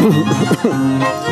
Ha ha ha ha!